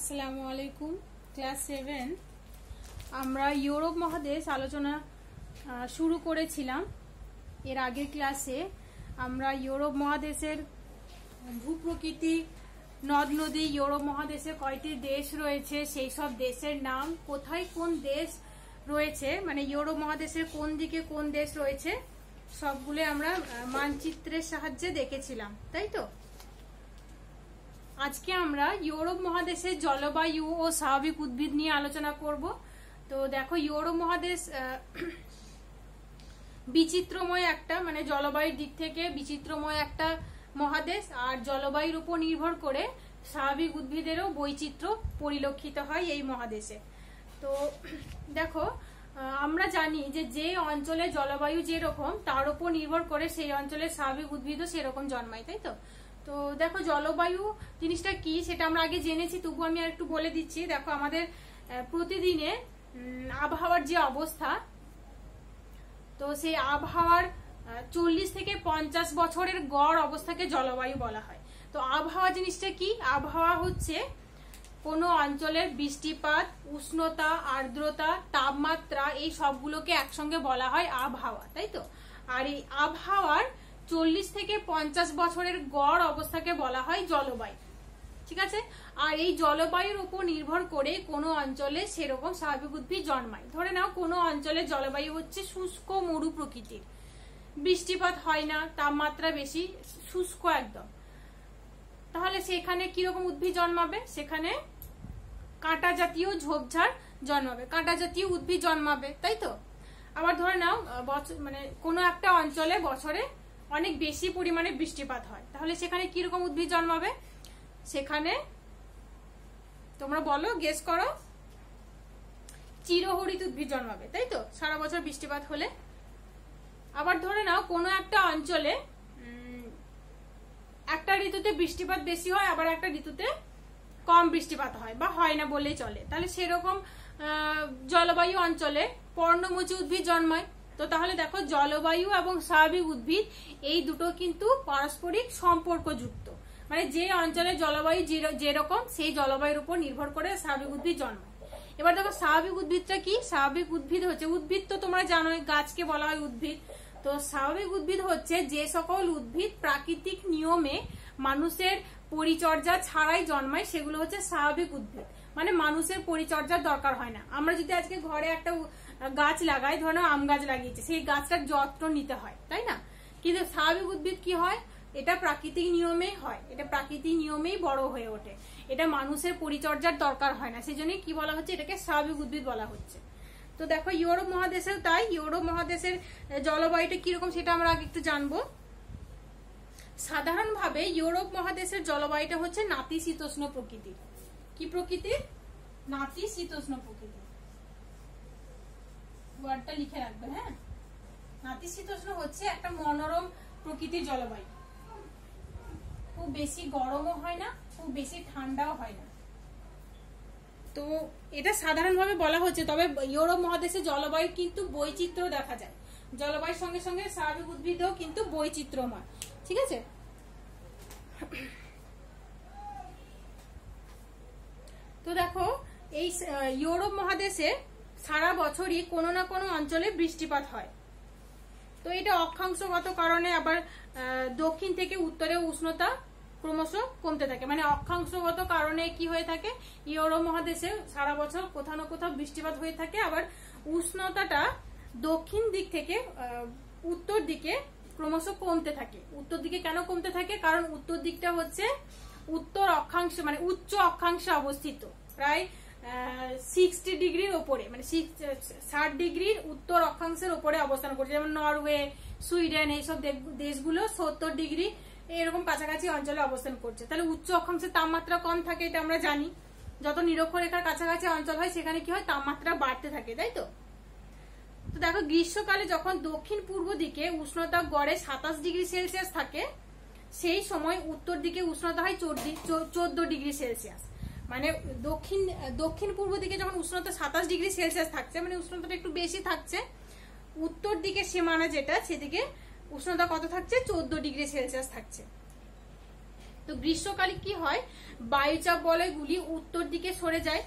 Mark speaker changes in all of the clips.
Speaker 1: আসসালামু আলাইকুম, class seven. আমরা ইউরোপ মহাদেশ আলোচনা শুরু করেছিলাম। এর আগের ক্লাসে আমরা ইউরোপ মহাদেশের ভূপ্রকৃতি নদ নদী, ইউরোপ মহাদেশে কয়টি দেশ রয়েছে, সেই সব দেশের নাম, কোথায় কোন দেশ রয়েছে মানে ইউরোপ মহাদেশের কোন দিকে কোন দেশ রয়েছে, সবগুলো আমরা মানচিত্রের সাহায্যে দেখেছিলাম, তাই তো? আজকে আমরা ইউরোপ মহাদেশের জলবায়ু ও স্বাভাবিক উদ্ভিদ নিয়ে আলোচনা করব। তো দেখো, ইউরোপ মহাদেশ বিচিত্রময় একটা মানে জলবায়ুর দিক থেকে বিচিত্রময় একটা মহাদেশ, আর জলবায়ুর উপর নির্ভর করে স্বাভাবিক উদ্ভিদেরও বৈচিত্র্য পরিলক্ষিত হয় এই মহাদেশে। তো দেখো আমরা জানি যে যে অঞ্চলে জলবায়ু যেরকম, তার উপর নির্ভর করে সেই অঞ্চলের স্বাভাবিক উদ্ভিদও সেরকম জন্মায়, তাই তো? তো দেখো জলবায়ু জিনিসটা কি সেটা আমরা আগে জেনেছি তবু আমি আর একটু বলে দিচ্ছি। দেখো আমাদের প্রতিদিনে আবহাওয়ার যে অবস্থা, তো সেই আবহাওয়ার চল্লিশ থেকে পঞ্চাশ বছরের গড় অবস্থাকে জলবায়ু বলা হয়। তো আবহাওয়া জিনিসটা কি? আবহাওয়া হচ্ছে কোনো অঞ্চলের বৃষ্টিপাত, উষ্ণতা, আর্দ্রতা, তাপমাত্রা, এই সবগুলোকে একসঙ্গে বলা হয় আবহাওয়া, তাই তো? আর এই আবহাওয়ার চল্লিশ থেকে পঞ্চাশ বছরের গড় অবস্থাকে বলা হয় জলবায়ু। ঠিক আছে? আর এই জলবায়ুর উপর নির্ভর করে কোনো অঞ্চলে সেরকম স্বাভাবিক উদ্ভিদ জন্মায়। ধরে নাও, কোনো অঞ্চলের জলবায়ু হচ্ছে শুষ্ক, মরু প্রকৃতির। বৃষ্টিপাত হয় না, তাপমাত্রা বেশি, শুষ্ক একদম। তাহলে সেখানে কীরকম উদ্ভিদ জন্মাবে? সেখানে কাঁটা জাতীয় ঝোপঝাড় জন্মাবে। কাঁটা জাতীয় উদ্ভিদ জন্মাবে, তাই তো? আবার ধরে নাও বছর মানে কোনো একটা অঞ্চলে বছরে অনেক বেশি পরিমাণে বৃষ্টিপাত হয়। তাহলে সেখানে কীরকম উদ্ভিদ জন্মাবে? সেখানে তোমরা বলো গেস করো, চিরহরিত উদ্ভিদ জন্মাবে, তাই তো? সারা বছর বৃষ্টিপাত হলে। আবার ধরে নাও, কোনো একটা অঞ্চলে একটা ঋতুতে বৃষ্টিপাত বেশি হয়, আবার একটা ঋতুতে কম বৃষ্টিপাত হয়, বা হয় না বলেই চলে। তাহলে সেরকম জলবায়ু অঞ্চলে পর্ণমোচী উদ্ভিদ জন্মায়। তো তাহলে দেখো জলবায়ু এবং স্বাভাবিক উদ্ভিদ, এই দুটো কিন্তু পারস্পরিক সম্পর্কযুক্ত। মানে যে অঞ্চলে জলবায়ু যেরকম, সেই জলবায়ুর উপর নির্ভর করে স্বাভাবিক উদ্ভিদ জন্মায়। এবার দেখো স্বাভাবিক উদ্ভিদটা কি? স্বাভাবিক উদ্ভিদ হচ্ছে, উদ্ভিদ তো তোমরা জানোই, গাছকে বলা হয় উদ্ভিদ। তো স্বাভাবিক উদ্ভিদ হচ্ছে যে সকল উদ্ভিদ প্রাকৃতিক নিয়মে মানুষের পরিচর্যা ছাড়াই জন্মায়, সেগুলো হচ্ছে স্বাভাবিক উদ্ভিদ। মানে মানুষের পরিচর্যার দরকার হয় না। আমরা যদি আজকে ঘরে একটা গাছ লাগাই, ধরো আম গাছ লাগিয়েছি, সেই গাছটার যত্ন নিতে হয়, তাই না? কিন্তু স্বাভাবিক উদ্ভিদ কি হয়? এটা প্রাকৃতিক নিয়মেই হয়, এটা প্রাকৃতিক নিয়মেই বড় হয়ে ওঠে। এটা মানুষের পরিচর্যার দরকার হয় না সেই জন্যই কি বলা হচ্ছে? এটাকে স্বাভাবিক উদ্ভিদ বলা হচ্ছে। তো দেখো, ইউরোপ মহাদেশেও তাই, ইউরোপ মহাদেশের জলবায়ুটা কীরকম সেটা আমরা আগে একটু জানব। সাধারণভাবে ইউরোপ মহাদেশের জলবায়ুটা হচ্ছে নাতিশীতোষ্ণ প্রকৃতির। কি প্রকৃতির? নাতিশীতোষ্ণ প্রকৃতির। ওয়ার্ডটা লিখে রাখবে হ্যাঁ? নাতিশীতোষ্ণ হচ্ছে একটা মনোরম প্রকৃতির জলবায়ু। খুব বেশি গরমও হয় না, খুব বেশি ঠান্ডাও হয় না। তো এটা সাধারণভাবে বলা হচ্ছে, তবে ইউরোপ মহাদেশে জলবায়ু কিন্তু বৈচিত্র্য দেখা যায়। জলবায়ুর সঙ্গে সঙ্গে স্বাভাবিক উদ্ভিদও কিন্তু বৈচিত্র্যময়, ঠিক আছে? তো দেখো, এই ইউরোপ মহাদেশে সারা বছরই কোনো না কোনো অঞ্চলে বৃষ্টিপাত হয়। তো এটা অক্ষাংশগত কারণে আবার দক্ষিণ থেকে উত্তরে উষ্ণতা ক্রমশ কমতে থাকে। মানে অক্ষাংশগত কারণে কি হয়ে থাকে ইউরোপ মহাদেশে সারা বছর কোথাও না কোথাও বৃষ্টিপাত হয়ে থাকে। আবার উষ্ণতাটা দক্ষিণ দিক থেকে উত্তর দিকে ক্রমশ কমতে থাকে। উত্তর দিকে কেন কমতে থাকে? কারণ উত্তর দিকটা হচ্ছে উত্তর অক্ষাংশ মানে উচ্চ অক্ষাংশে অবস্থিত প্রায় সিক্সটি ডিগ্রির ওপরে মানে ষাট ডিগ্রির উত্তর অক্ষাংশের ওপরে অবস্থান করছে। যেমন নরওয়ে, সুইডেন, এইসব দেশ- দেশগুলো সত্তর ডিগ্রি এরকম কাছাকাছি অঞ্চলে অবস্থান করছে। তাহলে উচ্চ অক্ষাংশের তাপমাত্রা কম থাকে, এটা আমরা জানি। যত নিরক্ষরেখার কাছাকাছি অঞ্চল হয়, সেখানে কি হয়? তাপমাত্রা বাড়তে থাকে, তাই তো? তো দেখো, গ্রীষ্মকালে যখন দক্ষিণ পূর্ব দিকে উষ্ণতা গড়ে সাতাশ ডিগ্রি সেলসিয়াস থাকে, সেই সময় উত্তর দিকে উষ্ণতা হয় চোদ্দ ডিগ্রি সেলসিয়াস। মানে দক্ষিণ দক্ষিণ পূর্ব দিকে যখন উষ্ণতা সাতাশ ডিগ্রি সেলসিয়াস থাকছে মানে উষ্ণতাটা একটু বেশি থাকছে, উত্তর দিকে সীমানা যেটা, সেদিকে উষ্ণতা কত থাকছে? চোদ্দ ডিগ্রি সেলসিয়াস থাকছে। তো গ্রীষ্মকালে কি হয়? বায়ুচাপ বলয়গুলি উত্তর দিকে সরে যায়।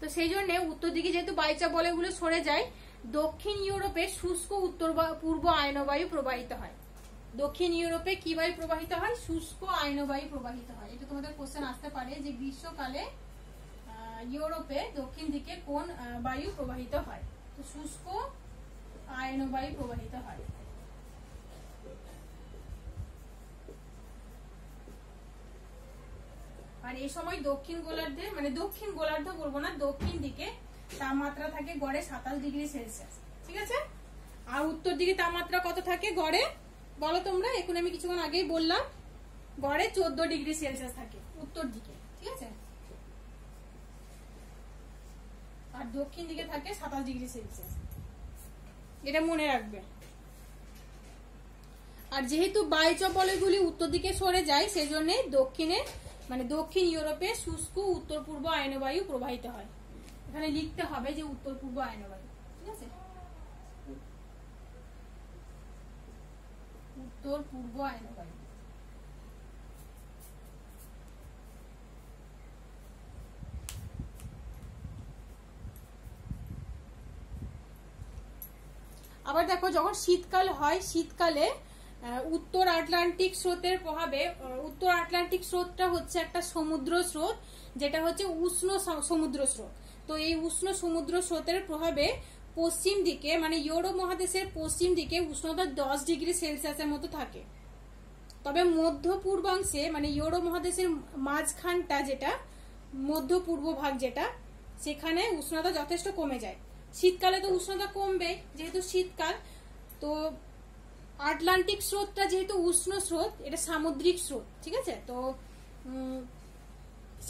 Speaker 1: তো সেই জন্য উত্তর দিকে যেহেতু বায়ুচাপ বলয়গুলো সরে যায়, দক্ষিণ ইউরোপে শুষ্ক উত্তর পূর্ব আয়নবায়ু প্রবাহিত হয়। দক্ষিণ ইউরোপে কি বায়ু প্রবাহিত হয়? শুষ্ক আয়নবায়ু প্রবাহিত হয়। এটা তোমাদের কোশ্চেন আসতে পারে যে গ্রীষ্মকালে ইউরোপে দক্ষিণ দিকে কোন বায়ু প্রবাহিত হয়? তো শুষ্ক আয়নবায়ু প্রবাহিত হয়। আর এই সময় দক্ষিণ গোলার্ধে মানে দক্ষিণ গোলার্ধ বলব না, দক্ষিণ দিকে তাপমাত্রা থাকে গড়ে সাতাশ ডিগ্রি সেলসিয়াস। ঠিক আছে? আর উত্তর দিকে তাপমাত্রা কত থাকে? গড়ে বলো তোমরা, এখন আমি কিছুক্ষণ আগেই বললাম, গড়ে চোদ্দ ডিগ্রি সেলসিয়াস থাকে, উত্তর দিকে, ঠিক আছে? আর দক্ষিণ দিকে থাকে সাতাশ ডিগ্রি সেলসিয়াস। এটা মনে রাখবে। আর যেহেতু বায়ুচপলগুলি উত্তর দিকে সরে যায়, সেজন্য দক্ষিণে মানে দক্ষিণ ইউরোপে শুষ্ক উত্তর পূর্ব আয়নবায়ু প্রবাহিত হয়। এখানে লিখতে হবে যে উত্তর পূর্ব আয়নবায়ু, ঠিক আছে? উত্তর পূর্ব আয়নবায়ু আবার দেখো, যখন শীতকাল হয়, শীতকালে উত্তর আটলান্টিক স্রোতের প্রভাবে উত্তর আটলান্টিক স্রোতটা হচ্ছে একটা সমুদ্র স্রোত, যেটা হচ্ছে উষ্ণ সমুদ্র স্রোত। তো এই উষ্ণ সমুদ্র স্রোতের প্রভাবে পশ্চিম দিকে মানে ইউরোপ মহাদেশের পশ্চিম দিকে উষ্ণতা দশ ডিগ্রি সেলসিয়াসের মতো থাকে। তবে মধ্য পূর্বাংশে মানে ইউরোপ মহাদেশের মাঝখানটা যেটা, মধ্য পূর্ব ভাগ যেটা, সেখানে উষ্ণতা যথেষ্ট কমে যায়। শীতকালে তো উষ্ণতা কমবে, যেহেতু শীতকাল, তো আটলান্টিক স্রোতটা যেহেতু উষ্ণ স্রোত, এটা সামুদ্রিক স্রোত, ঠিক আছে? তো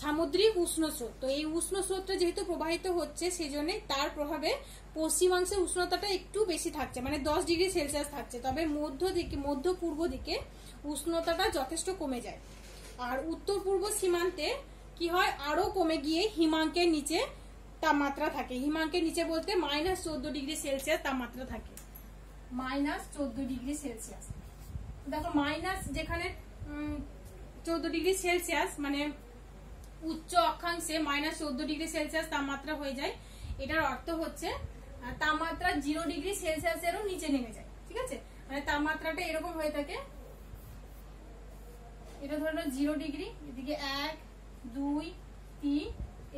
Speaker 1: সামুদ্রিক উষ্ণ স্রোত, তো এই উষ্ণ স্রোতটা যেহেতু প্রবাহিত হচ্ছে সেই জন্য তার প্রভাবে পশ্চিমাংশের উষ্ণতাটা একটু বেশি থাকছে মানে দশ ডিগ্রি সেলসিয়াস থাকছে, তবে মধ্য দিকে, মধ্য পূর্ব দিকে উষ্ণতাটা যথেষ্ট কমে যায়। আর উত্তর পূর্ব সীমান্তে কি হয় আরও কমে গিয়ে হিমাঙ্কের নিচে তাপমাত্রা থাকে। হিমাঙ্কের নিচে বলতে মাইনাস চোদ্দ ডিগ্রি সেলসিয়াস তাপমাত্রা থাকে। মাইনাস চোদ্দ ডিগ্রি সেলসিয়াস। দেখো, মাইনাস যেখানে চোদ্দ ডিগ্রি সেলসিয়াস মানে উচ্চ অক্ষাংশে মাইনাস চোদ্দ ডিগ্রি সেলসিয়াস তাপমাত্রা হয়ে যায়, এটার অর্থ হচ্ছে তাপমাত্রা জিরো ডিগ্রি সেলসিয়াসেরও নিচে নেমে যায়, ঠিক আছে? মানে তাপমাত্রাটা এরকম হয়ে থাকে। এটা ধরে নাও জিরো ডিগ্রি এদিকে এক, দুই, তিন,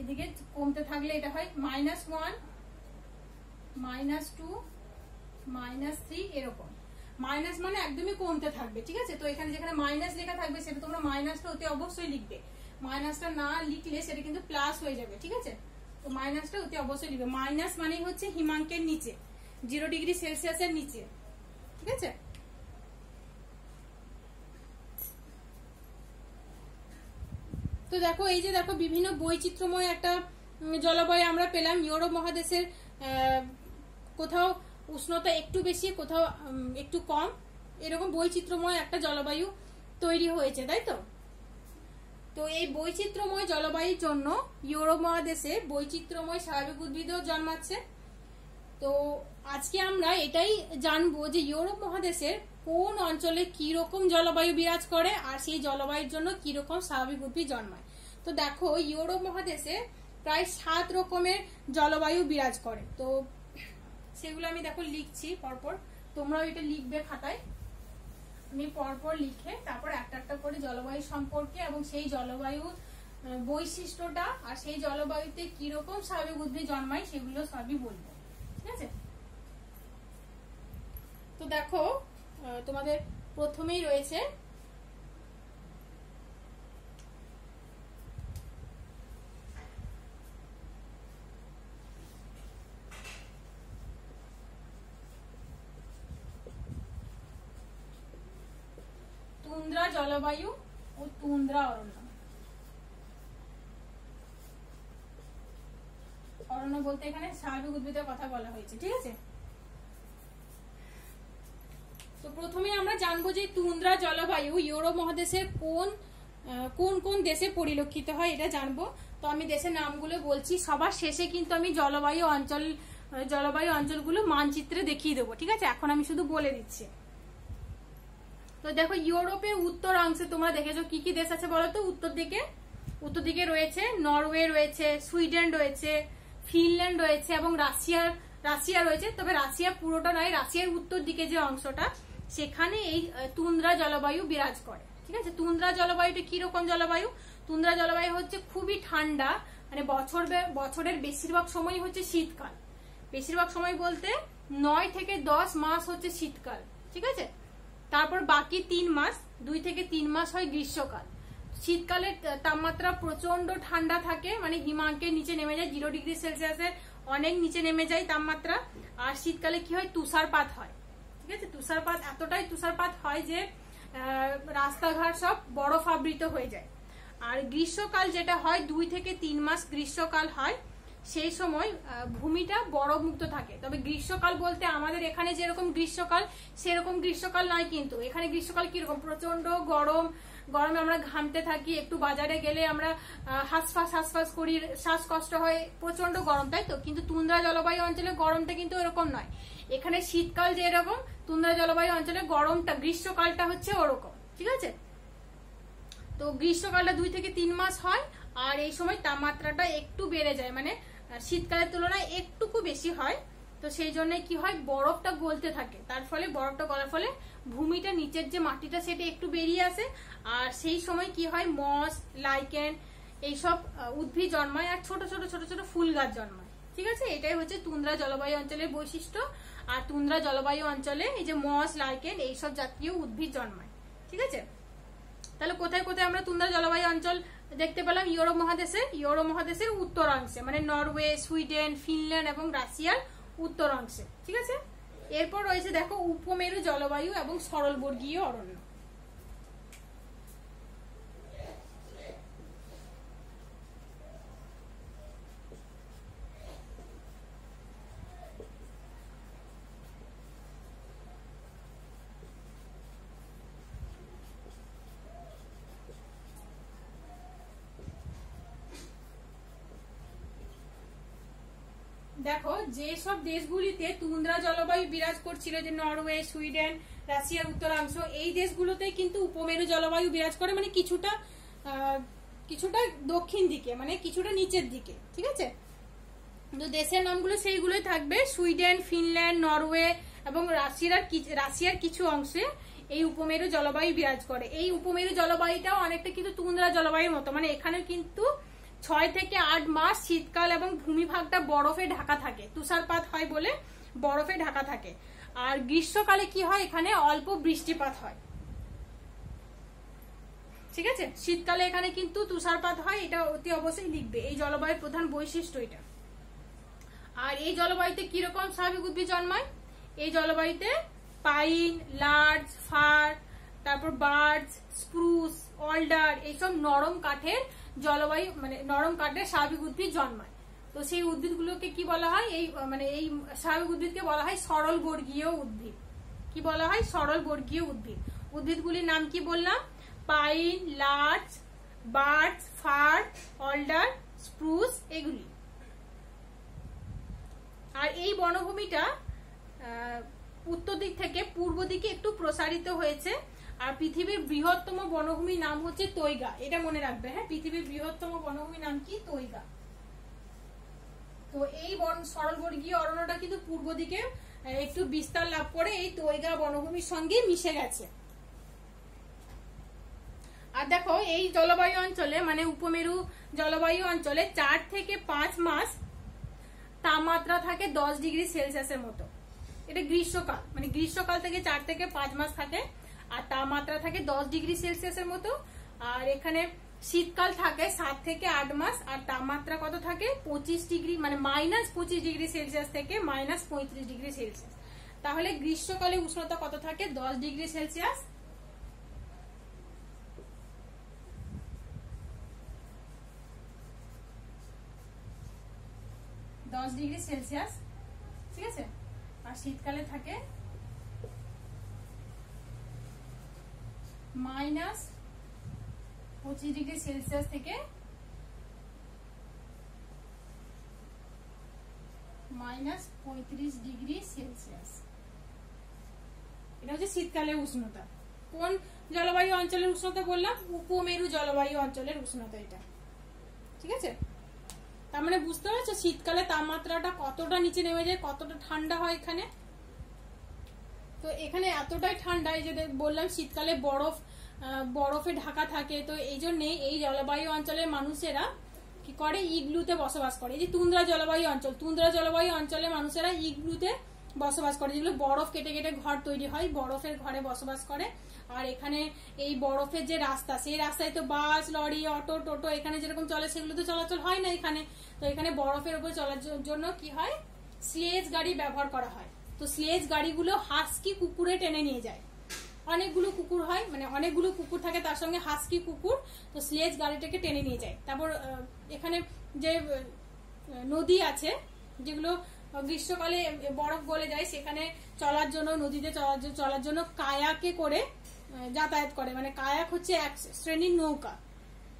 Speaker 1: এদিকে কমতে থাকলে এটা হয় minus one minus two minus three এরকম। মাইনাস মানে একদমই কমতে থাকবে, ঠিক আছে? তো এখানে যেখানে মাইনাস লেখা থাকবে, সেটা তোমরা মাইনাসটা অতি অবশ্যই লিখবে। মাইনাসটা না লিখলে সেটা কিন্তু প্লাস হয়ে যাবে, ঠিক আছে? তো মাইনাসটা অতি অবশ্যই লিখবে মাইনাস মানেই হচ্ছে হিমাঙ্কের নিচে, জিরো ডিগ্রি সেলসিয়াসের নিচে, ঠিক আছে? তো দেখো, এই যে দেখো, বিভিন্ন বৈচিত্র্যময় একটা জলবায়ু আমরা পেলাম। ইউরোপ মহাদেশের কোথাও উষ্ণতা একটু বেশি, কোথাও একটু কম, এরকম বৈচিত্র্যময় একটা জলবায়ু তৈরি হয়েছে, তাই তো? তো এই বৈচিত্র্যময় জলবায়ুর জন্য ইউরোপ মহাদেশে বৈচিত্র্যময় স্বাভাবিক উদ্ভিদও জন্মাচ্ছে। তো আজকে আমরা এটাই জানব যে ইউরোপ মহাদেশের কোন অঞ্চলে কি রকম জলবায়ু বিরাজ করে আর সেই জলবায়ুর জন্য কি রকম স্বাভাবিক উদ্ভিদ জন্মায়। তো দেখো, ইউরোপ মহাদেশে প্রায় সাত রকমের জলবায়ু বিরাজ করে। তো সেগুলো আমি দেখো লিখছি পরপর। তোমরাও এটা লিখবে খাতায়। আমি পরপর লিখে তারপর একটা একটা করে জলবায়ু সম্পর্কে এবং সেই জলবায়ু বৈশিষ্ট্যটা আর সেই জলবায়ুতে কীরকম স্বাভাবিক উদ্ভিদ জন্মায় সেগুলো সবই বলব। ঠিক আছে? তো দেখো তোমাদের প্রথমেই রয়েছে তুন্দ্রা জলবায়ু ও তুন্দ্রা অরণ্য। অরণ্য বলতে এখানে স্বাভাবিক উদ্ভিদের কথা বলা হয়েছে, ঠিক আছে? তো প্রথমে আমরা জানব যে তুন্দ্রা জলবায়ু ইউরোপ মহাদেশের কোন কোন কোন দেশে পরিলক্ষিত হয় এটা জানব। তো আমি দেশের নামগুলো বলছি, সবার শেষে কিন্তু আমি জলবায়ু অঞ্চল, জলবায়ু অঞ্চলগুলো মানচিত্রে দেখিয়ে দেবো, ঠিক আছে? এখন আমি শুধু বলে দিচ্ছি। তো দেখো ইউরোপের উত্তরাংশে তোমরা দেখেছ কি কি দেশ আছে বলো তো? উত্তর দিকে? উত্তর দিকে রয়েছে নরওয়ে রয়েছে, সুইডেন রয়েছে, ফিনল্যান্ড রয়েছে এবং রাশিয়ার, রাশিয়া রয়েছে। তবে রাশিয়া পুরোটা নয়, রাশিয়ার উত্তর দিকে যে অংশটা, সেখানে এই তুন্দ্রা জলবায়ু বিরাজ করে। ঠিক আছে? তুন্দ্রা জলবায়ুটা কি রকম জলবায়ু? তুন্দ্রা জলবায়ু হচ্ছে খুবই ঠান্ডা মানে বছর বছরের বেশিরভাগ সময় হচ্ছে শীতকাল। বেশিরভাগ সময় বলতে নয় থেকে দশ মাস হচ্ছে শীতকাল। ঠিক আছে? তারপর বাকি তিন মাস, দুই থেকে তিন মাস হয় গ্রীষ্মকাল। শীতকালে তাপমাত্রা প্রচণ্ড ঠান্ডা থাকে মানে হিমাঙ্কের নিচে নেমে যায়, জিরো ডিগ্রি সেলসিয়াসের অনেক নিচে নেমে যায় তাপমাত্রা। আর শীতকালে কি হয়? তুষারপাত হয়। ঠিক আছে? তুষারপাত, এতটাই তুষারপাত হয় যে রাস্তাঘাট সব বরফ আবৃত হয়ে যায়। আর গ্রীষ্মকাল যেটা হয়, দুই থেকে তিন মাস গ্রীষ্মকাল হয়। সেই সময় ভূমিটা বরফমুক্ত থাকে। তবে গ্রীষ্মকাল বলতে আমাদের এখানে যেরকম গ্রীষ্মকাল, সেরকম গ্রীষ্মকাল নয় কিন্তু। এখানে গ্রীষ্মকাল কীরকম? প্রচণ্ড গরম। গরমে আমরা ঘামতে থাকি, একটু বাজারে গেলে আমরা হাঁসফাঁস হাঁসফাঁস করি, শ্বাসকষ্ট হয় প্রচণ্ড গরম, তাই তো? কিন্তু তুন্দ্রা জলবায়ু অঞ্চলে গরমটা কিন্তু এরকম নয়। এখানে শীতকাল যেরকম, তুন্দ্রা জলবায়ু অঞ্চলে গরমটা, গ্রীষ্মকালটা হচ্ছে ওরকম, ঠিক আছে? তো গ্রীষ্মকালটা দুই থেকে তিন মাস হয়, আর এই সময় তাপমাত্রাটা একটু বেড়ে যায়। মানে শীতকালের তুলনায় একটুকু বেশি হয়। তো সেই জন্য কি হয়, বরফটা গলতে থাকে। তার ফলে, বরফটা গলার ফলে ভূমিটা নিচের যে মাটিটা সেটা একটু বেরিয়ে আসে। আর সেই সময় কি হয়, মস, লাইকেন এইসব উদ্ভিদ জন্মায় আর ছোট ছোট ছোট ছোট ফুল গাছ জন্মায়। ঠিক আছে? এটাই হচ্ছে তুন্দ্রা জলবায়ু অঞ্চলের বৈশিষ্ট্য। আর তুন্দ্রা জলবায়ু অঞ্চলে এই যে মস, লাইকেন এইসব জাতীয় উদ্ভিদ জন্মায়। ঠিক আছে? তাহলে কোথায় কোথায় আমরা তুন্দ্রা জলবায়ু অঞ্চল দেখতে পেলাম ইউরোপ মহাদেশে ইউরোপ মহাদেশের উত্তরাংশে মানে নরওয়ে, সুইডেন, ফিনল্যান্ড এবং রাশিয়ার উত্তরাংশে, ঠিক আছে? এরপর রয়েছে, দেখো, উপমেরু জলবায়ু এবং সরলবর্গীয় অরণ্য। দেখো, যে সব দেশগুলিতে তুন্দ্রা জলবায়ু বিরাজ করছিল, যে নরওয়ে, সুইডেন রাশিয়ার উত্তরাংশ এই দেশগুলোতে কিন্তু উপমেরু জলবায়ু বিরাজ করে মানে কিছুটা কিছুটা দক্ষিণ দিকে মানে কিছুটা নিচের দিকে, ঠিক আছে? তো দেশের নামগুলো সেইগুলোই থাকবে, সুইডেন, ফিনল্যান্ড, নরওয়ে এবং রাশিয়ার রাশিয়ার কিছু অংশে এই উপমেরু জলবায়ু বিরাজ করে। এই উপমেরু জলবায়ুটাও অনেকটা কিন্তু তুন্দ্রা জলবায়ুর মতো মানে এখানে কিন্তু ছয় থেকে আট মাস শীতকাল এবং ভূমিভাগটা বরফে ঢাকা থাকে, তুষারপাত হয় বলে বরফে ঢাকা থাকে। আর গ্রীষ্মকালে কি হয়? এখানে অল্প বৃষ্টিপাত হয়। ঠিক আছে? শীতকালে এখানে কিন্তু তুষারপাত হয়, এটা অতি অবশ্যই লিখবে। এই জলবায়ুর প্রধান বৈশিষ্ট্য এটা। আর এই জলবায়ুতে কীরকম স্বাভাবিক উদ্ভিদ জন্মায়? এই জলবায়ুতে পাইন, লার্জ, ফার, তারপর বার্ডস, স্প্রুস, অলডার, এইসব নরম কাঠের জলবায়ু মানে নরম কাঠের স্বাভাবিক উদ্ভিদ জন্মায়। তো সেই উদ্ভিদগুলোকে কি বলা হয়? এই মানে এই স্বাভাবিক উদ্ভিদকে বলা হয় সরল বর্গীয় উদ্ভিদ। কি বলা হয়? সরল বর্গীয় উদ্ভিদ। উদ্ভিদগুলির নাম কি বললাম? Pine, larch birch fir, alder, spruce এগুলি। আর এই বনভূমিটা উত্তর দিক থেকে পূর্ব দিকে একটু প্রসারিত হয়েছে। আর পৃথিবীর বৃহত্তম বনভূমির নাম হচ্ছে তৈগা। এটা মনে রাখবে হ্যাঁ? পৃথিবীর বৃহত্তম বনভূমির নাম কি? তৈগা। তো এই বন সরলবর্গীয় অরণ্যটা কিন্তু পূর্ব দিকে একটু বিস্তার লাভ করে এই তৈগা বনভূমির সঙ্গে মিশে গেছে। আর দেখো, এই জলবায়ু অঞ্চলে মানে উপমেরু জলবায়ু অঞ্চলে চার থেকে পাঁচ মাস তাপমাত্রা থাকে দশ ডিগ্রি সেলসিয়াসের মতো। এটা গ্রীষ্মকাল মানে গ্রীষ্মকাল থেকে চার থেকে পাঁচ মাস থাকে। আর তাপমাত্রা থাকে দশ ডিগ্রি সেলসিয়াসের মতো। আর এখানে শীতকাল থাকে সাত থেকে আট মাস, আর তাপমাত্রা কত থাকে? পঁচিশ ডিগ্রি মানে মাইনাস পঁচিশ ডিগ্রি সেলসিয়াস থেকে মাইনাস পঁয়ত্রিশ ডিগ্রি সেলসিয়াস। তাহলে গ্রীষ্মকালে উষ্ণতা কত থাকে? দশ ডিগ্রি সেলসিয়াস। দশ ডিগ্রি সেলসিয়াস, ঠিক আছে? আর শীতকালে থাকে মাইনাস পঁচিশ ডিগ্রি সেলসিয়াস থেকে মাইনাস পঁয়ত্রিশ ডিগ্রি সেলসিয়াস। এটা হচ্ছে শীতকালে উষ্ণতা। কোন জলবায়ু অঞ্চলের উষ্ণতা বললাম? উপমেরু জলবায়ু অঞ্চলের উষ্ণতা এটা। ঠিক আছে? তার মানে বুঝতে পারছ? শীতকালে তাপমাত্রাটা কতটা নিচে নেমে যায়, কতটা ঠান্ডা হয় এখানে? তো এখানে এতটাই ঠান্ডা, এই যে বললাম শীতকালে বরফ বরফে ঢাকা থাকে, তো এই জন্যে এই জলবায়ু অঞ্চলের মানুষেরা কি করে? ইগলুতে বসবাস করে। এই যে তুন্দ্রা জলবায়ু অঞ্চল, তুন্দ্রা জলবায়ু অঞ্চলের মানুষেরা ইগলুতে বসবাস করে। যেগুলো বরফ কেটে কেটে ঘর তৈরি হয়, বরফের ঘরে বসবাস করে। আর এখানে এই বরফের যে রাস্তা, সেই রাস্তায় তো বাস, লরি, অটো, টোটো এখানে যেরকম চলে সেগুলো তো চলাচল হয় না এখানে। তো এখানে বরফের উপর চলার জন্য কি হয়? স্লেজ গাড়ি ব্যবহার করা হয়। তো স্লেজ গাড়িগুলো হাস্কি কুকুরে টেনে নিয়ে যায়। অনেকগুলো কুকুর হয় মানে অনেকগুলো কুকুর থাকে, তার সঙ্গে হাস্কি কুকুর, তো স্লেজ গাড়িটাকে টেনে নিয়ে যায়। তারপর এখানে যে নদী আছে, যেগুলো গ্রীষ্মকালে বরফ গলে যায়, সেখানে চলার জন্য, নদীতে চলার জন্য কায়াকে করে যাতায়াত করে। মানে কায়াক হচ্ছে এক শ্রেণির নৌকা।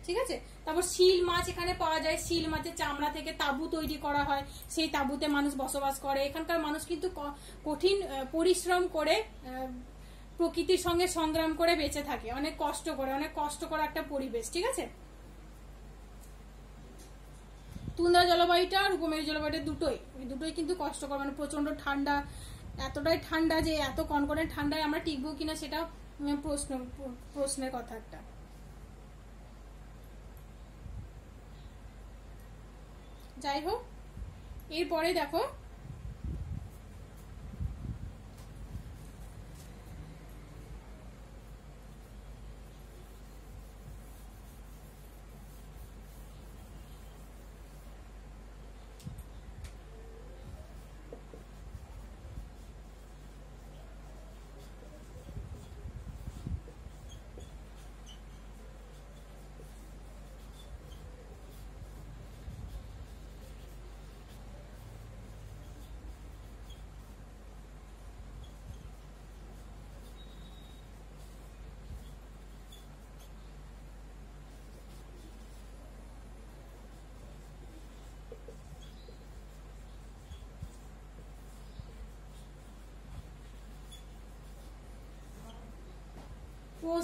Speaker 1: ঠিক আছে? তারপর শিল মাছ এখানে পাওয়া যায়। শিল মাছের চামড়া থেকে তাবু তৈরি করা হয়। সেই তাবুতে মানুষ বসবাস করে। এখানকার মানুষ কিন্তু কঠিন পরিশ্রম করে প্রকৃতির সঙ্গে সংগ্রাম করে বেঁচে থাকে। অনেক কষ্ট করে, অনেক কষ্ট করা একটা পরিবেশ, ঠিক আছে? তুন্দ্রা জলবায়ুটা আর উপমেরু জলবায়ুটা দুটোই। দুটোই কিন্তু কষ্টকর মানে প্রচণ্ড ঠান্ডা, এতটাই ঠান্ডা যে এত কনকনে ঠান্ডায় আমরা টিকবো কিনা সেটা প্রশ্ন, প্রশ্নের কথা একটা। যাই হোক এরপরে দেখো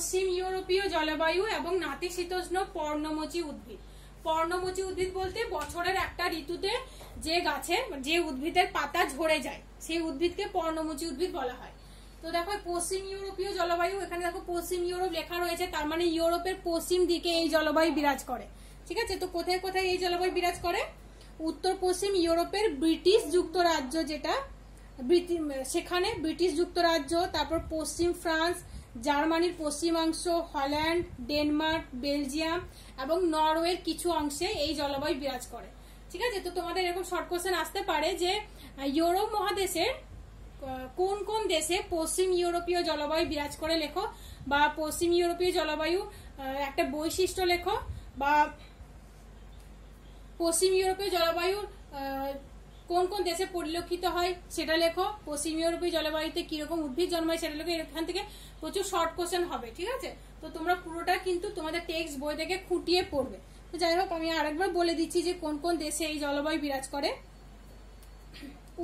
Speaker 1: পশ্চিম ইউরোপীয় জলবায়ু এবং নাতিশীতোষ্ণ পর্ণমোচী উদ্ভিদ। পর্ণমোচী উদ্ভিদ বলতে বছরের একটা ঋতুতে যে গাছে, যে উদ্ভিদের পাতা ঝরে যায়, সেই উদ্ভিদকে পর্ণমোচী উদ্ভিদ বলা হয়। তো দেখো, পশ্চিম ইউরোপীয় জলবায়ু, এখানে দেখো পশ্চিম ইউরোপ লেখা রয়েছে, তার মানে ইউরোপের পশ্চিম দিকে এই জলবায়ু বিরাজ করে। ঠিক আছে? তো কোথায় কোথায় এই জলবায়ু বিরাজ করে? উত্তর পশ্চিম ইউরোপের ব্রিটিশ যুক্তরাজ্য যেটা সেখানে ব্রিটিশ যুক্তরাজ্য, তারপর পশ্চিম ফ্রান্স জার্মানির পশ্চিমাংশ, হল্যান্ড, ডেনমার্ক, বেলজিয়াম এবং নরওয়ের কিছু অংশে এই জলবায়ু বিরাজ করে। ঠিক আছে? তো তোমাদের এরকম শর্ট কোশ্চেন আসতে পারে যে ইউরোপ মহাদেশের কোন কোন দেশে পশ্চিম ইউরোপীয় জলবায়ু বিরাজ করে লেখো? বা পশ্চিম ইউরোপীয় জলবায়ু একটা বৈশিষ্ট্য লেখো? বা পশ্চিম ইউরোপীয় জলবায়ুর কোন কোন দেশে পরিলক্ষিত হয় সেটা লেখো। পশ্চিম ইউরোপীয় জলবায়ুতে কীরকম উদ্ভিদ জন্মায় সেটা লেখো। এখান থেকে প্রচুর শর্ট কোশ্চেন হবে, ঠিক আছে? তো তোমরা পুরোটা কিন্তু তোমাদের টেক্সট বই থেকে খুঁটিয়ে পড়বে। তো যাই হোক, আমি আরেকবার বলে দিচ্ছি যে কোন কোন দেশে এই জলবায়ু বিরাজ করে।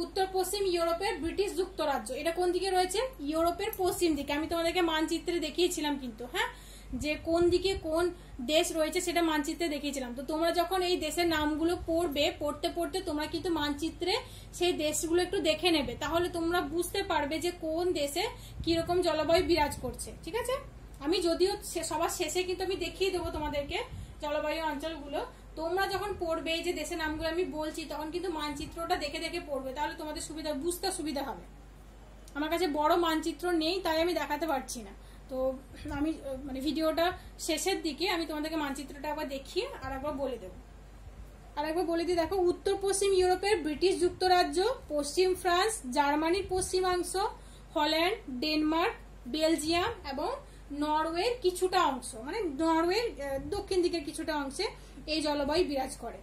Speaker 1: উত্তর পশ্চিম ইউরোপের ব্রিটিশ যুক্তরাজ্য। এটা কোন দিকে রয়েছে? ইউরোপের পশ্চিম দিকে। আমি তোমাদেরকে মানচিত্রে দেখিয়েছিলাম কিন্তু হ্যাঁ? যে কোন দিকে কোন দেশ রয়েছে সেটা মানচিত্রে দেখিয়েছিলাম। তো তোমরা যখন এই দেশের নামগুলো পড়বে, পড়তে পড়তে তোমরা কিন্তু মানচিত্রে সেই দেশগুলো একটু দেখে নেবে। তাহলে তোমরা বুঝতে পারবে যে কোন দেশে কীরকম জলবায়ু বিরাজ করছে, ঠিক আছে? আমি যদিও সবার শেষে কিন্তু আমি দেখিয়ে দেবো তোমাদেরকে জলবায়ু অঞ্চলগুলো। তোমরা যখন পড়বে যে দেশের নামগুলো আমি বলছি, তখন কিন্তু মানচিত্রটা দেখে দেখে পড়বে। তাহলে তোমাদের সুবিধা, বুঝতে সুবিধা হবে। আমার কাছে বড় মানচিত্র নেই, তাই আমি দেখাতে পারছি না। তো, আমি মানে ভিডিওটা শেষের দিকে আমি তোমাদেরকে মানচিত্রটা আবার দেখিয়ে আর একবার বলে দেবো। আর একবার বলে দিই, দেখো, উত্তর পশ্চিম ইউরোপের ব্রিটিশ যুক্তরাজ্য, পশ্চিম ফ্রান্স, জার্মানির পশ্চিমাংশ, হল্যান্ড, ডেনমার্ক, বেলজিয়াম এবং নরওয়ের কিছুটা অংশ মানে নরওয়ের দক্ষিণ দিকের কিছুটা অংশে এই জলবায়ু বিরাজ করে।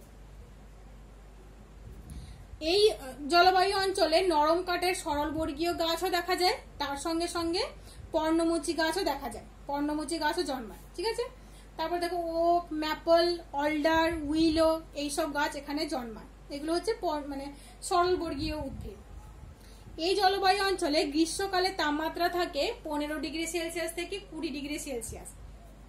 Speaker 1: এই জলবায়ু অঞ্চলে নরম কাঠের সরলবর্গীয় গাছও দেখা যায়, তার সঙ্গে সঙ্গে পর্ণমোচী গাছও দেখা যায়। পর্ণমোচী গাছও জন্মায়, ঠিক আছে? তারপর দেখো ওক ম্যাপল, অল্ডার, উইলো, এইসব গাছ এখানে জন্মায়। এগুলো হচ্ছে মানে সরলবর্গীয় উদ্ভিদ। এই জলবায়ু অঞ্চলে গ্রীষ্মকালে তাপমাত্রা থাকে পনেরো ডিগ্রি সেলসিয়াস থেকে কুড়ি ডিগ্রি সেলসিয়াস,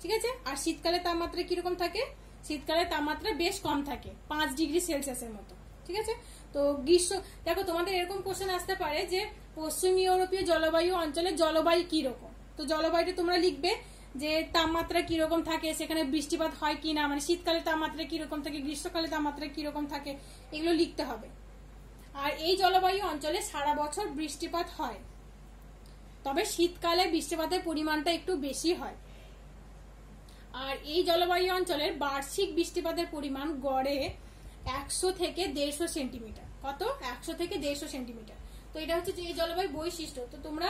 Speaker 1: ঠিক আছে? আর শীতকালে তাপমাত্রা কীরকম থাকে? শীতকালে তাপমাত্রা বেশ কম থাকে, পাঁচ ডিগ্রি সেলসিয়াসের মতো, ঠিক আছে? তো গ্রীষ্ম, দেখো তোমাদের এরকম কোশ্চেন আসতে পারে যে পশ্চিম ইউরোপীয় জলবায়ু অঞ্চলে জলবায়ু কি রকম তো জলবায়ুটা তোমরা লিখবে যে তাপমাত্রা কীরকম থাকে, সেখানে বৃষ্টিপাত হয় কি না মানে শীতকালে তাপমাত্রা কীরকম থাকে, গ্রীষ্মকালে তাপমাত্রা কীরকম থাকে, এগুলো লিখতে হবে। আর এই জলবায়ু অঞ্চলে সারা বছর বৃষ্টিপাত হয়। তবে শীতকালে বৃষ্টিপাতের পরিমাণটা একটু বেশি হয়। আর এই জলবায়ু অঞ্চলের বার্ষিক বৃষ্টিপাতের পরিমাণ গড়ে একশো থেকে দেড়শো সেন্টিমিটার। কত একশো থেকে দেড়শো সেন্টিমিটার। তো এটা হচ্ছে যে এই জলবায়ু বৈশিষ্ট্য। তো তোমরা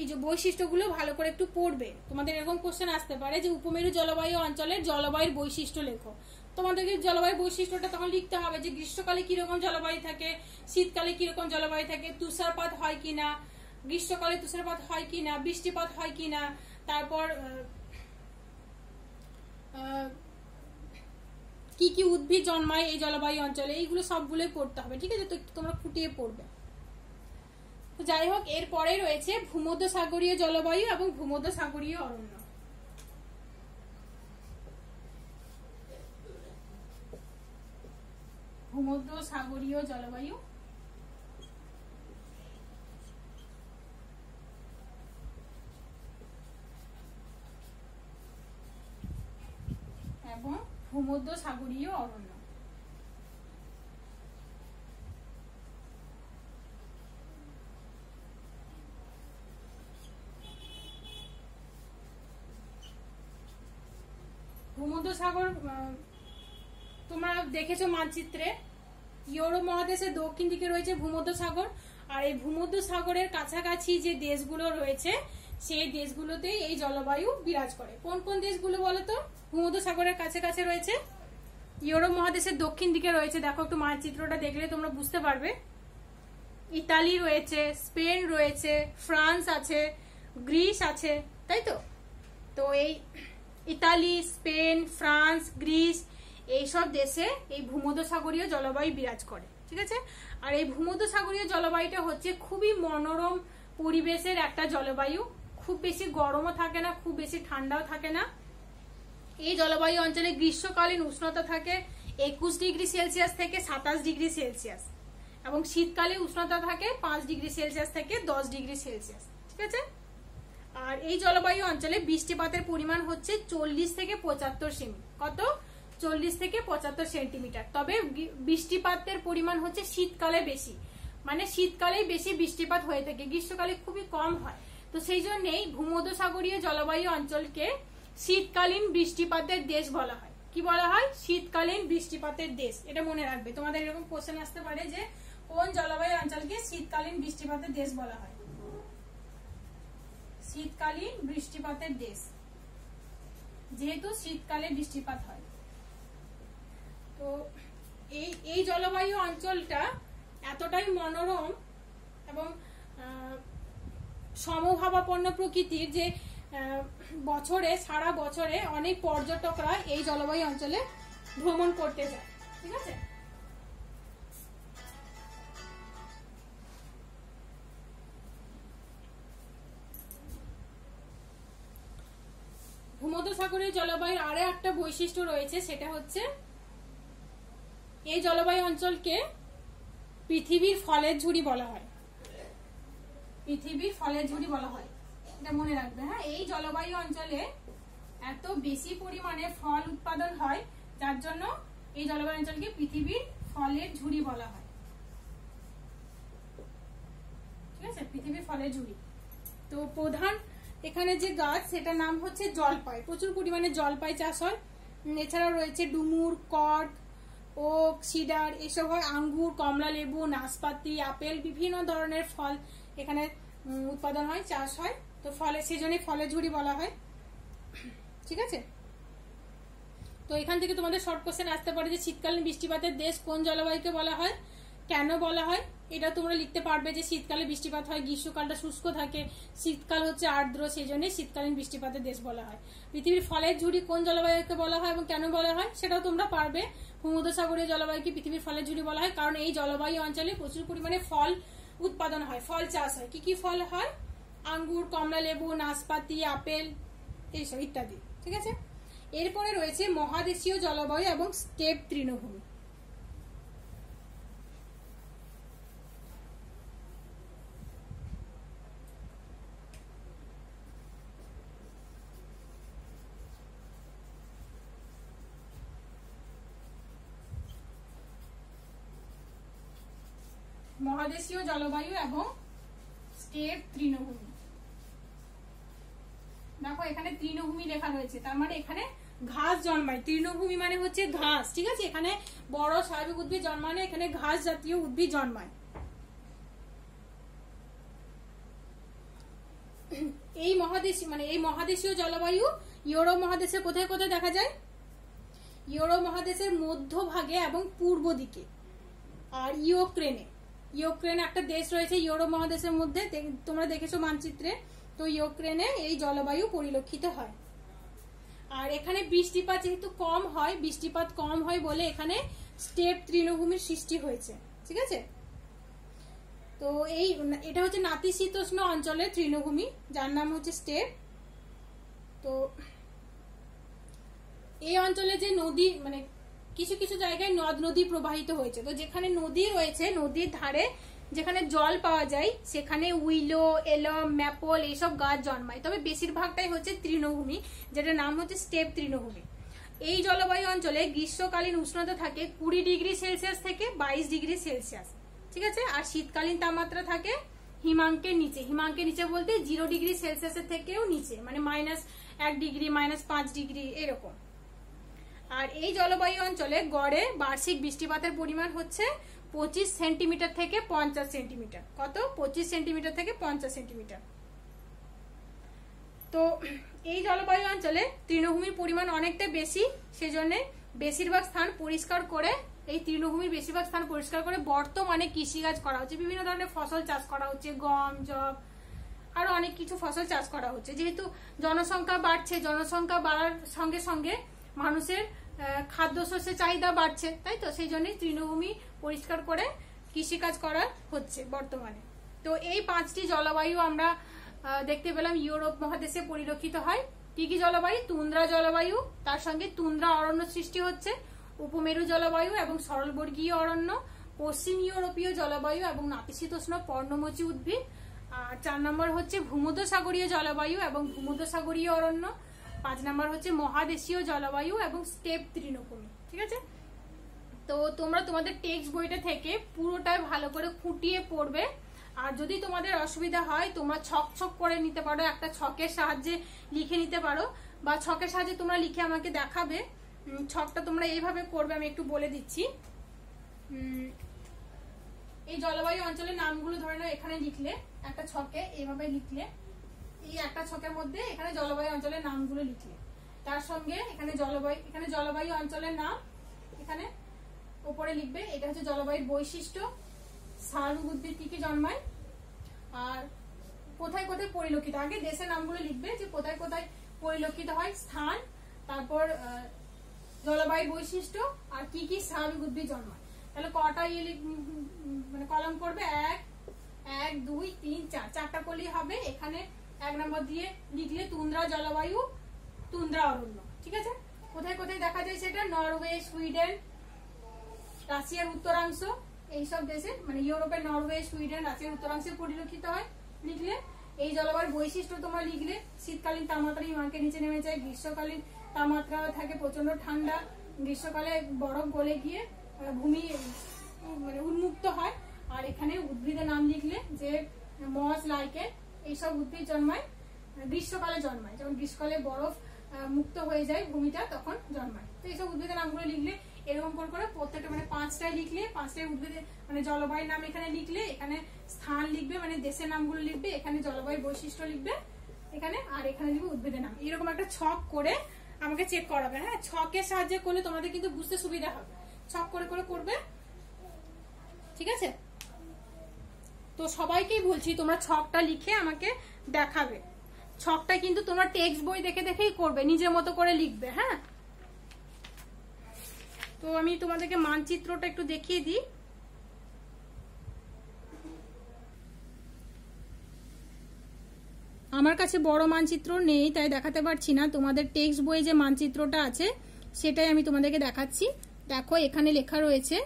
Speaker 1: এই যে বৈশিষ্ট্যগুলো ভালো করে একটু পড়বে। তোমাদের এরকম কোশ্চেন আসতে পারে যে উপমেরু জলবায়ু অঞ্চলের জলবায়ুর বৈশিষ্ট্য লেখো। তোমাদেরকে জলবায়ু বৈশিষ্ট্যটা তখন লিখতে হবে যে গ্রীষ্মকালে কীরকম জলবায়ু থাকে, শীতকালে কীরকম জলবায়ু থাকে, তুষারপাত হয় কিনা, গ্রীষ্মকালে তুষারপাত হয় কিনা, বৃষ্টিপাত হয় কিনা, তারপর কি কি উদ্ভিদ জন্মায় এই জলবায়ু অঞ্চলে, এইগুলো সবগুলোই পড়তে হবে, ঠিক আছে? তো তোমরা ফুটিয়ে পড়বে। তো যাই হোক এরপরে রয়েছে ভূমধ্য সাগরীয় জলবায়ু এবং ভূমধ্য সাগরীয় অরণ্য। ভূমধ্য সাগরীয় জলবায়ু। এবং ভূমধ্য সাগরীয় অরণ্য। ভূমধ্য সাগর তোমরা দেখেছ মানচিত্রে। ইউরোপ মহাদেশের দক্ষিণ দিকে রয়েছে ভূমধ্য সাগর আর এই ভূমধ্য সাগরের কাছাকাছি যে দেশগুলো রয়েছে, সেই দেশগুলোতে এই জলবায়ু বিরাজ করে। কোন কোন দেশগুলো বলতো ভূমধ্য সাগরের কাছে কাছে রয়েছে। ইউরোপ মহাদেশের দক্ষিণ দিকে রয়েছে। দেখো একটু মানচিত্রটা দেখলে তোমরা বুঝতে পারবে। ইতালি রয়েছে, স্পেন রয়েছে, ফ্রান্স আছে, গ্রিস আছে, তাই তো? তো এই ইতালি, স্পেন, ফ্রান্স, গ্রিস, এইসব দেশে এই ভূমধ্যসাগরীয় জলবায়ু বিরাজ করে, ঠিক আছে? আর এই ভূমধ্যসাগরীয় জলবায়ুটা হচ্ছে খুবই মনোরম পরিবেশের একটা জলবায়ু। খুব বেশি গরমও থাকে না, খুব বেশি ঠান্ডাও থাকে না। এই জলবায়ু অঞ্চলে গ্রীষ্মকালীন উষ্ণতা থাকে একুশ ডিগ্রি সেলসিয়াস থেকে সাতাশ ডিগ্রি সেলসিয়াস। এবং শীতকালে উষ্ণতা থাকে পাঁচ ডিগ্রি সেলসিয়াস থেকে দশ ডিগ্রি সেলসিয়াস। ঠিক আছে? আর এই জলবায়ু অঞ্চলে বৃষ্টিপাতের পরিমাণ হচ্ছে চল্লিশ থেকে পঁচাত্তর সেমি কত? চল্লিশ থেকে পঁচাত্তর সেন্টিমিটার। তবে বৃষ্টিপাতের পরিমাণ হচ্ছে শীতকালে বেশি। মানে শীতকালেই বেশি বৃষ্টিপাত হয়ে থাকে। গ্রীষ্মকালে খুবই কম হয়। তো সেই জন্যেই ভূমধ্যসাগরীয় জলবায়ু অঞ্চলকে শীতকালীন বৃষ্টিপাতের দেশ বলা হয়। কি বলা হয়? শীতকালীন বৃষ্টিপাতের দেশ। এটা মনে রাখবে। তোমাদের এরকম কোশ্চেন আসতে পারে যে কোন জলবায়ু অঞ্চলকে শীতকালীন বৃষ্টিপাতের দেশ বলা হয়? শীতকালীন বৃষ্টিপাতের দেশ। যেহেতু শীতকালে বৃষ্টিপাত হয়। তো এই এই জলবায়ু অঞ্চলটা এতটাই মনোরম এবং সমভাবাপন্ন প্রকৃতির যে বছরে, সারা বছরে অনেক পর্যটকরা এই জলবায়ু অঞ্চলে ভ্রমণ করতে যায়। ঠিক আছে? ভূমধ্যসাগরীয় জলবায়ুর আরও একটা বৈশিষ্ট্য রয়েছে, সেটা হচ্ছে এই জলবায়ু অঞ্চলকে পৃথিবীর ফলের ঝুড়ি বলা হয়। পৃথিবীর ফলের ঝুড়ি বলা হয়। এটা মনে রাখবে হ্যাঁ? এই জলবায়ু অঞ্চলে এত বেশি পরিমাণে ফল উৎপাদন হয়, যার জন্য এই জলবায়ু অঞ্চলকে পৃথিবীর ফলের ঝুড়ি বলা হয়। ঠিক আছে? পৃথিবীর ফলের ঝুড়ি। তো প্রধান এখানে যে গাছ, সেটার নাম হচ্ছে জলপাই। প্রচুর পরিমাণে জলপাই চাষ হয়। এছাড়াও রয়েছে ডুমুর, কট, ওক, সিডার, এসব হয়। আঙ্গুর, কমলা, লেবু, নাশপাতি, আপেল, বিভিন্ন ধরনের ফল এখানে উৎপাদন হয়, চাষ হয়। তো ফলে সেজন্য ফলের ঝুড়ি বলা হয়। ঠিক আছে? তো এখান থেকে তোমাদের শর্ট কোশ্চেন আসতে পারে যে, শীতকালীন বৃষ্টিপাতের দেশ কোন জলবায়ুকে বলা হয়, কেন বলা হয়? এটা তোমরা লিখতে পারবে যে, শীতকালে বৃষ্টিপাত হয়, গ্রীষ্মকালটা শুষ্ক থাকে, শীতকাল হচ্ছে আর্দ্র, সেই জন্য শীতকালীন বৃষ্টিপাতের দেশ বলা হয়। পৃথিবীর ফলের ঝুড়ি কোন জলবায়ুকে বলা হয় এবং কেন বলা হয়, সেটাও তোমরা পারবে। ভূমধ্যসাগরীয় জলবায়ুকে পৃথিবীর ফলের ঝুড়ি বলা হয়? কারণ এই জলবায়ু অঞ্চলে প্রচুর পরিমাণে ফল উৎপাদন হয়, ফল চাষ হয়। কি কি ফল হয়? আঙ্গুর, কমলা লেবু, নাশপাতি, আপেল, এইসব ইত্যাদি, ঠিক আছে? এরপরে রয়েছে মহাদেশীয় জলবায়ু এবং স্টেপ তৃণভূমি। মহাদেশীয় জলবায়ু এবং স্টেপ তৃণভূমি। দেখো, এখানে তৃণভূমি লেখা রয়েছে। তার মানে এখানে ঘাস জন্মায়। তৃণভূমি মানে হচ্ছে ঘাস, ঠিক আছে? এখানে বড় স্বাভাবিক উদ্ভিদ জন্মানো এখানে ঘাস জাতীয় উদ্ভিদ জন্মায়। এই মহাদেশ মানে এই মহাদেশীয় জলবায়ু ইউরোপ মহাদেশে কোথায় কোথায় দেখা যায়? ইউরোপ মহাদেশের মধ্যভাগে এবং পূর্ব দিকে, আর ইউক্রেনে। ইউক্রেন একটা দেশ রয়েছে ইউরোপ মহাদেশের মধ্যে। তোমরা দেখেছ মানচিত্রে। তো ইউক্রেনে এই জলবায়ু পরিলক্ষিত হয়। আর এখানে বৃষ্টিপাত যেহেতু কম হয়, বৃষ্টিপাত কম হয় বলে এখানে স্টেপ তৃণভূমির সৃষ্টি হয়েছে, ঠিক আছে? তো এই এটা হচ্ছে নাতিশীতোষ্ণ অঞ্চলের তৃণভূমি, যার নাম হচ্ছে স্টেপ। তো এই অঞ্চলে যে নদী মানে কিছু কিছু জায়গায় নদ, নদী প্রবাহিত হয়েছে। তো যেখানে নদী রয়েছে, নদীর ধারে যেখানে জল পাওয়া যায়, সেখানে উইলো, এলম, ম্যাপল এইসব গাছ জন্মায়। তবে বেশিরভাগটাই হচ্ছে তৃণভূমি, যেটার নাম হচ্ছে স্টেপ তৃণভূমি। এই জলবায়ু অঞ্চলে গ্রীষ্মকালীন উষ্ণতা থাকে কুড়ি ডিগ্রি সেলসিয়াস থেকে বাইশ ডিগ্রি সেলসিয়াস, ঠিক আছে? আর শীতকালীন তাপমাত্রা থাকে হিমাঙ্কের নিচে। হিমাঙ্কের নিচে বলতে জিরো ডিগ্রি সেলসিয়াসের থেকেও নিচে মানে মাইনাস এক ডিগ্রি, মাইনাস পাঁচ ডিগ্রি, এরকম। আর এই জলবায়ু অঞ্চলে গড়ে বার্ষিক বৃষ্টিপাতের পরিমাণ হচ্ছে পঁচিশ সেন্টিমিটার থেকে পঞ্চাশ সেন্টিমিটার। কত? পঁচিশ সেন্টিমিটার থেকে পঞ্চাশ সেন্টিমিটার। তো এই জলবায়ু অঞ্চলে তৃণভূমির পরিমাণ অনেকটা বেশি, সেজন্য বেশিরভাগ স্থান পরিষ্কার করে, এই তৃণভূমির বেশিরভাগ স্থান পরিষ্কার করে বর্তমানে কৃষিকাজ করা হচ্ছে। বিভিন্ন ধরনের ফসল চাষ করা হচ্ছে, গম, জব, আরও অনেক কিছু ফসল চাষ করা হচ্ছে। যেহেতু জনসংখ্যা বাড়ছে, জনসংখ্যা বাড়ার সঙ্গে সঙ্গে মানুষের খাদ্যশস্যের চাহিদা বাড়ছে, তাই তো? সেই জন্যই তৃণভূমি পরিষ্কার করে কৃষিকাজ করা হচ্ছে বর্তমানে। তো এই পাঁচটি জলবায়ু আমরা দেখতে পেলাম, ইউরোপ মহাদেশে পরিলক্ষিত হয়। কি কি জলবায়ু? তুন্দ্রা জলবায়ু, তার সঙ্গে তুন্দ্রা অরণ্য সৃষ্টি হচ্ছে, উপমেরু জলবায়ু এবং সরলবর্গীয় অরণ্য, পশ্চিম ইউরোপীয় জলবায়ু এবং নাতিশীতোষ্ণ পর্ণমোচী উদ্ভিদ, আর চার নম্বর হচ্ছে ভূমধ্যসাগরীয় জলবায়ু এবং ভূমধ্যসাগরীয় অরণ্য পাঁচ নম্বর হচ্ছে মহাদেশীয় জলবায়ু এবং স্টেপ তৃণভূমি, ঠিক আছে? তো তোমরা তোমাদের টেক্সট বইটা থেকে পুরোটাই ভালো করে খুঁটিয়ে পড়বে। আর যদি তোমাদের অসুবিধা হয়, তোমরা ছক ছক করে নিতে পারো, একটা ছকের সাহায্যে লিখে নিতে পারো, বা ছকের সাহায্যে তোমরা লিখে আমাকে দেখাবে। ছকটা তোমরা এইভাবে করবে আমি একটু বলে দিচ্ছি। এই জলবায়ু অঞ্চলের নামগুলো ধরে নাও এখানে লিখলে, একটা ছকে এইভাবে লিখলে। এই একটা ছকের মধ্যে এখানে জলবায়ু অঞ্চলের নামগুলো লিখলে। তার সঙ্গে এখানে জলবায়ু এখানে জলবায়ু অঞ্চলের নাম এখানে উপরে লিখবে। এটা হচ্ছে জলবায়ুর বৈশিষ্ট্য। স্বাভাবিক উদ্ভিদ কি কি জন্মায়? আর কোথায় কোথায় পরিলক্ষিত? আগে দেশের নামগুলো লিখবে যে কোথায় কোথায় পরিলক্ষিত হয় স্থান, তারপর জলবায়ু বৈশিষ্ট্য আর কি কি স্বাভাবিক উদ্ভিদ জন্মায়। তাহলে কটা ইয়ে মানে কলম করবে এক এক, দুই, তিন, চার। চারটা করলেই হবে। এখানে এক নম্বর দিয়ে লিখলে তুন্দ্রা জলবায়ু, তুন্দ্রা অরণ্য, ঠিক আছে? কোথায় কোথায় দেখা যায় সেটা? নরওয়ে, সুইডেন, রাশিয়ার উত্তরাংশ, এইসব দেশে মানে ইউরোপের নরওয়ে, সুইডেন, রাশিয়ার উত্তরাংশে পরিলক্ষিত হয়। লিখলে এই জলবায়ুর বৈশিষ্ট্য তোমরা লিখলে, শীতকালীন তাপমাত্রা হিমাঙ্কের নিচে নেমে যায়, গ্রীষ্মকালীন তাপমাত্রা থাকে প্রচণ্ড ঠান্ডা, গ্রীষ্মকালে বরফ গলে গিয়ে ভূমি মানে উন্মুক্ত হয়। আর এখানে উদ্ভিদের নাম লিখলে যে মস লাইকেন এইসব উদ্ভিদ জন্মায় গ্রীষ্মকালে জন্মায়। যখন গ্রীষ্মকালে বরফ মুক্ত হয়ে যায় ভূমিটা, তখন জন্মায়। তো এইসব উদ্ভিদের নামগুলো লিখলে এরকম করে করে প্রত্যেকটা মানে পাঁচটায় লিখলে, পাঁচটায় উদ্ভিদের মানে জলবায়ুর নাম এখানে লিখলে, এখানে স্থান লিখবে মানে দেশের নামগুলো লিখবে, এখানে জলবায়ু বৈশিষ্ট্য লিখবে, এখানে আর এখানে লিখবে উদ্ভিদের নাম। এরকম একটা ছক করে আমাকে চেক করাবে। হ্যাঁ ছকের সাহায্যে করলে তোমাদের কিন্তু বুঝতে সুবিধা হবে। ছক করে করে করবে, ঠিক আছে? তো সবাইকেই বলছি, তোমরা ছকটা লিখে আমাকে দেখাবে। ছকটা কিন্তু তোমরা টেক্সট বই দেখে দেখেই করবে, নিজের মতো করে লিখবে হ্যাঁ? তো আমি তোমাদেরকে মানচিত্রটা একটু দেখিয়ে দিই। আমার কাছে বড় মানচিত্র নেই, তাই দেখাতে পারছি না। তোমাদের টেক্সট বইয়ে যে মানচিত্রটা আছে, সেটাই আমি তোমাদেরকে দেখাচ্ছি। দেখো, এখানে লেখা রয়েছে,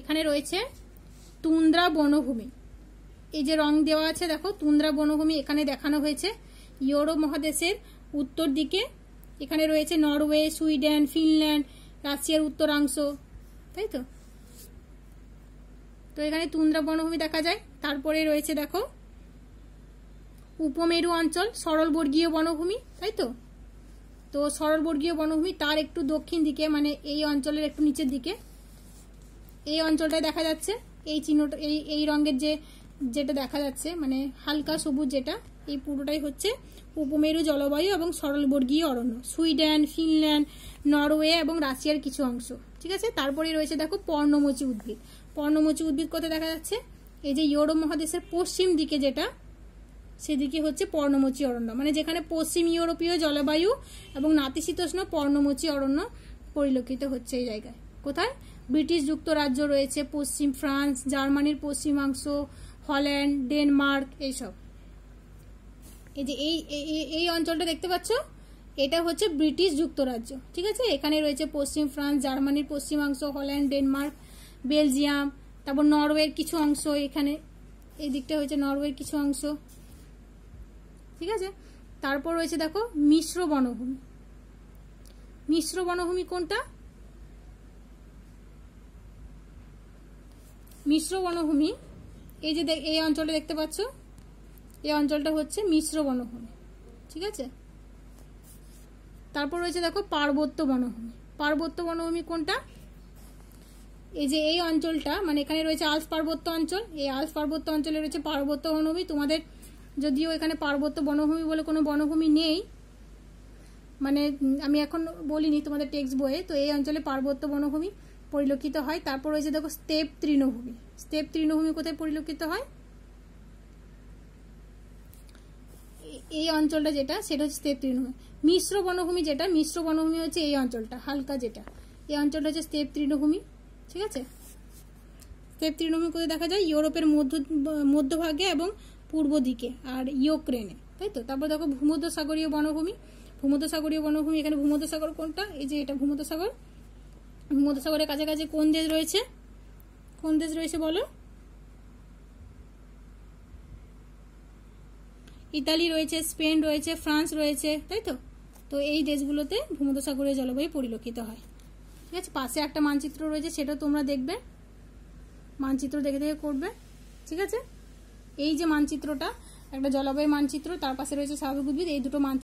Speaker 1: এখানে রয়েছে তুন্দ্রা বনভূমি। এই যে রং দেওয়া আছে, দেখো, তুন্দ্রা বনভূমি এখানে দেখানো হয়েছে। ইউরোপ মহাদেশের উত্তর দিকে এখানে রয়েছে নরওয়ে, সুইডেন, ফিনল্যান্ড, রাশিয়ার উত্তরাংশ, তাই তো? তো এখানে তুন্দ্রা বনভূমি দেখা যায়। তারপরে রয়েছে, দেখো, উপমেরু অঞ্চল, সরলবর্গীয় বনভূমি, তাই তো? তো সরলবর্গীয় বনভূমি তার একটু দক্ষিণ দিকে মানে এই অঞ্চলের একটু নিচের দিকে। এই অঞ্চলটায় দেখা যাচ্ছে এই চিহ্নটা, এই এই রঙের যে, যেটা দেখা যাচ্ছে মানে হালকা সবুজ যেটা, এই পুরোটাই হচ্ছে উপমেরু, জলবায়ু এবং সরলবর্গীয় অরণ্য। সুইডেন, ফিনল্যান্ড, নরওয়ে এবং রাশিয়ার কিছু অংশ। ঠিক আছে? তারপরে রয়েছে দেখো পর্ণমোচী উদ্ভিদ। পর্ণমোচী উদ্ভিদ কোথায় দেখা যাচ্ছে? এই যে ইউরোপ মহাদেশের পশ্চিম দিকে যেটা, সেদিকে হচ্ছে পর্ণমোচী অরণ্য। মানে যেখানে পশ্চিম ইউরোপীয় জলবায়ু এবং নাতিশীতোষ্ণ পর্ণমোচী অরণ্য পরিলক্ষিত হচ্ছে এই জায়গায়। কোথায়? ব্রিটিশ যুক্তরাজ্য রয়েছে, পশ্চিম ফ্রান্স, জার্মানির পশ্চিমাংশ, হল্যান্ড, ডেনমার্ক, এইসব। এই যে এই এই অঞ্চলটা দেখতে পাচ্ছ? এটা হচ্ছে ব্রিটিশ যুক্তরাজ্য, ঠিক আছে? এখানে রয়েছে পশ্চিম ফ্রান্স, জার্মানির পশ্চিমাংশ, হল্যান্ড, ডেনমার্ক, বেলজিয়াম, তারপর নরওয়ের কিছু অংশ এখানে। এই দিকটা হয়েছে নরওয়ের কিছু অংশ, ঠিক আছে? তারপর রয়েছে দেখো, মিশ্র বনভূমি। মিশ্র বনভূমি কোনটা? মিশ্র বনভূমি। এই যে এই অঞ্চলটা দেখতে পাচ্ছ? এই অঞ্চলটা হচ্ছে মিশ্র বনভূমি। ঠিক আছে? তারপর রয়েছে দেখো পার্বত্য বনভূমি। পার্বত্য বনভূমি কোনটা? এই যে এই অঞ্চলটা মানে এখানে রয়েছে আলস পার্বত্য অঞ্চল। এই আলস পার্বত্য অঞ্চলে রয়েছে পার্বত্য বনভূমি। তোমাদের যদিও এখানে পার্বত্য বনভূমি বলে কোনো বনভূমি নেই মানে আমি এখন বলিনি তোমাদের টেক্সট বইয়ে, তো এই অঞ্চলে পার্বত্য বনভূমি। পরিলক্ষিত হয়। তারপর রয়েছে দেখো স্টেপ তৃণভূমি। স্টেপ তৃণভূমি কোথায় পরিলক্ষিত হয়? এই অঞ্চলটা যেটা, সেটা হচ্ছে স্টেপ তৃণভূমি। মিশ্র বনভূমি যেটা, মিশ্র বনভূমি হচ্ছে এই অঞ্চলটা, হালকা যেটা। এই অঞ্চলটা হচ্ছে স্টেপ তৃণভূমি, ঠিক আছে? স্টেপ তৃণভূমি কোথায় দেখা যায়? ইউরোপের মধ্য, মধ্যভাগে এবং পূর্ব দিকে, আর ইউক্রেনে, তাই তো? তারপর দেখো ভূমধ্যসাগরীয় বনভূমি। ভূমধ্যসাগরীয় বনভূমি, এখানে ভূমধ্যসাগর কোনটা? এই যে এটা ভূমধ্য সাগর ভূমধ্য সাগরের কাছাকাছি কোন দেশ রয়েছে? কোন দেশ রয়েছে বলো? ইতালি রয়েছে, স্পেন রয়েছে, ফ্রান্স রয়েছে, তাই তো? তো এই দেশগুলোতে ভূমধ্য সাগরীয় জলবায়ু পরিলক্ষিত হয়। ঠিক আছে? পাশে একটা মানচিত্র রয়েছে সেটা তোমরা দেখবে। মানচিত্র দেখে দেখে করবে। ঠিক আছে? এই যে মানচিত্রটা, একটা জলবায়ু মানচিত্র, তার পাশে রয়েছে স্বাভাবিক উদ্ভিদ, এই দুটো